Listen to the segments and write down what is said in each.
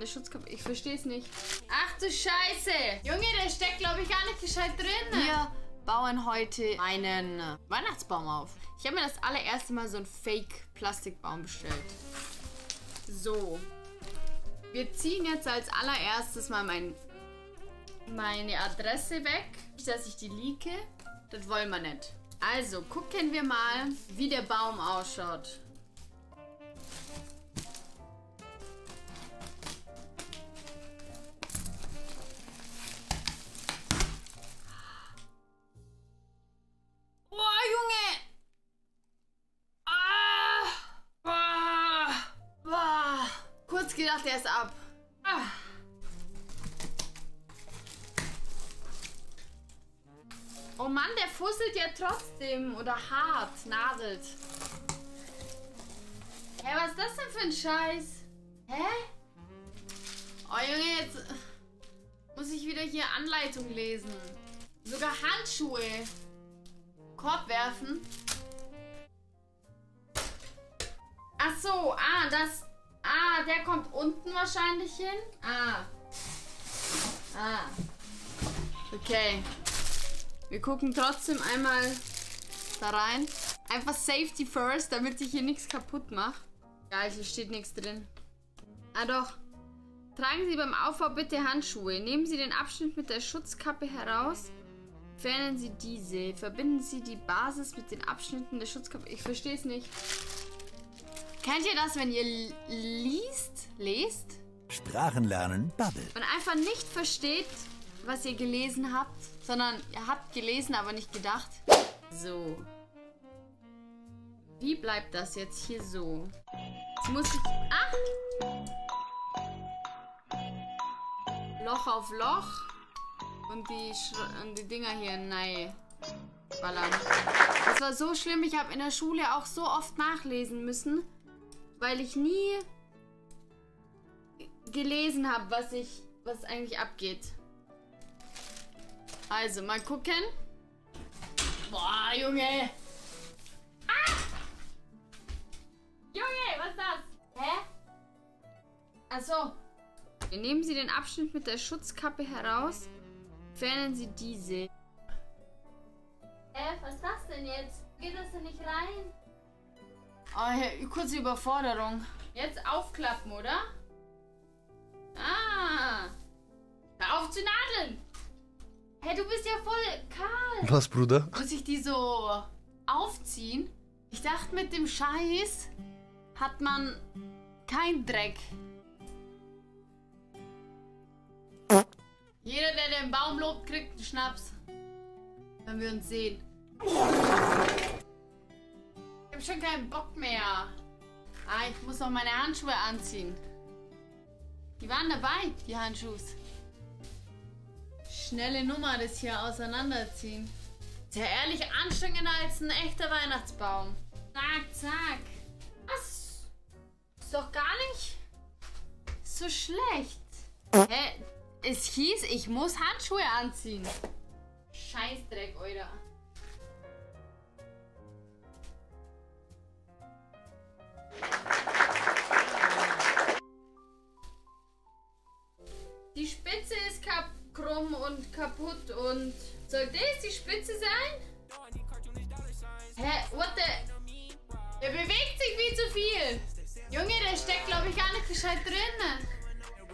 der Schutzkappe. Ich verstehe es nicht. Ach du Scheiße! Junge, der steckt, glaube ich, gar nicht gescheit drin. Wir bauen heute einen Weihnachtsbaum auf. Ich habe mir das allererste Mal so einen Fake-Plastikbaum bestellt. So. Wir ziehen jetzt als allererstes mal mein, meine Adresse weg. Nicht, dass ich die lieke. Das wollen wir nicht. Also, gucken wir mal, wie der Baum ausschaut. Gedacht, der ist ab. Ah. Oh Mann, der fusselt ja trotzdem. Oder hart, nadelt. Hä, was ist das denn für ein Scheiß? Hä? Oh Junge, jetzt muss ich wieder hier Anleitung lesen. Sogar Handschuhe. Korb werfen. Ach so, ah, das Ah, der kommt unten wahrscheinlich hin. Ah. Ah. Okay. Wir gucken trotzdem einmal da rein. Einfach Safety first, damit ich hier nichts kaputt mache. Ja, hier steht nichts drin. Ah doch. Tragen Sie beim Aufbau bitte Handschuhe. Nehmen Sie den Abschnitt mit der Schutzkappe heraus. Entfernen Sie diese. Verbinden Sie die Basis mit den Abschnitten der Schutzkappe. Ich verstehe es nicht. Kennt ihr das, wenn ihr liest, lest? Sprachenlernen Bubble. Und einfach nicht versteht, was ihr gelesen habt, sondern ihr habt gelesen, aber nicht gedacht. So. Wie bleibt das jetzt hier so? Jetzt muss ich... Ach! Loch auf Loch. Und die, Sch und die Dinger hier, nein. Ballern. Das war so schlimm. Ich habe in der Schule auch so oft nachlesen müssen weil ich nie gelesen habe, was ich, was eigentlich abgeht. Also, mal gucken. Boah, Junge. Ah! Junge, was ist das? Hä? Achso. Nehmen Sie den Abschnitt mit der Schutzkappe heraus. Entfernen Sie diese. Hä, was ist das denn jetzt? Geht das denn nicht rein? Oh, hier, kurze Überforderung. Jetzt aufklappen, oder? Ah. Hör auf zu nadeln. Hey, du bist ja voll kahl. Was, Bruder? Muss ich die so aufziehen? Ich dachte, mit dem Scheiß hat man kein Dreck. Jeder, der den Baum lobt, kriegt einen Schnaps. Wenn wir uns sehen habe schon keinen Bock mehr. Ah, ich muss noch meine Handschuhe anziehen. Die waren dabei, die Handschuhe. Schnelle Nummer, das hier auseinanderziehen. Sehr ehrlich anstrengender als ein echter Weihnachtsbaum. Zack, zack. Was? Ist doch gar nicht so schlecht. Hä? Es hieß, ich muss Handschuhe anziehen. Scheißdreck, Alter. Die Spitze ist krumm und kaputt und... Soll das die Spitze sein? Hä? What the... Der bewegt sich viel zu viel. Junge, der steckt, glaube ich, gar nicht gescheit drin.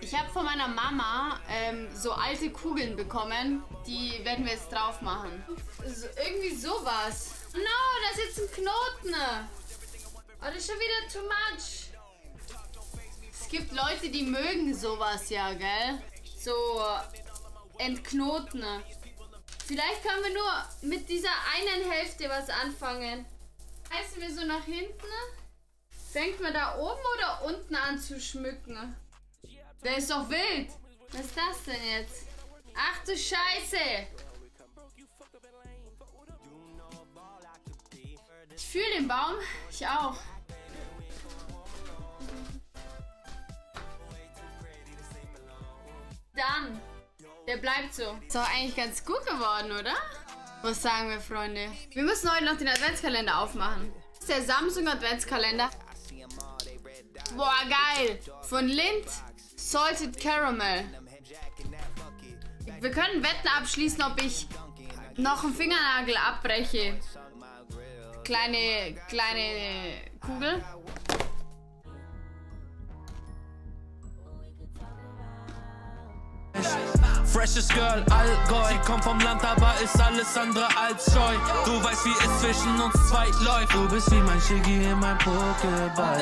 Ich habe von meiner Mama ähm, so alte Kugeln bekommen. Die werden wir jetzt drauf machen. So, irgendwie sowas. No, da ist jetzt ein Knoten. Oh, das ist schon wieder too much. Es gibt Leute, die mögen sowas ja, gell? So entknoten. Vielleicht können wir nur mit dieser einen Hälfte was anfangen. Heißen wir so nach hinten? Fängt man da oben oder unten an zu schmücken? Der ist doch wild. Was ist das denn jetzt? Ach du Scheiße. Ich fühle den Baum. Ich auch. Dann. Der bleibt so. Ist doch eigentlich ganz gut geworden, oder? Was sagen wir, Freunde? Wir müssen heute noch den Adventskalender aufmachen. Das ist der Samsung Adventskalender. Boah, geil. Von Lind. Salted Caramel. Wir können Wetten abschließen, ob ich noch einen Fingernagel abbreche. Kleine, kleine Kugel. Freshes Girl, Allgäu. Sie kommt vom Land, aber ist alles andere als scheu. Du weißt, wie es zwischen uns zwei läuft. Du bist wie mein Shiggy in mein Pokéball.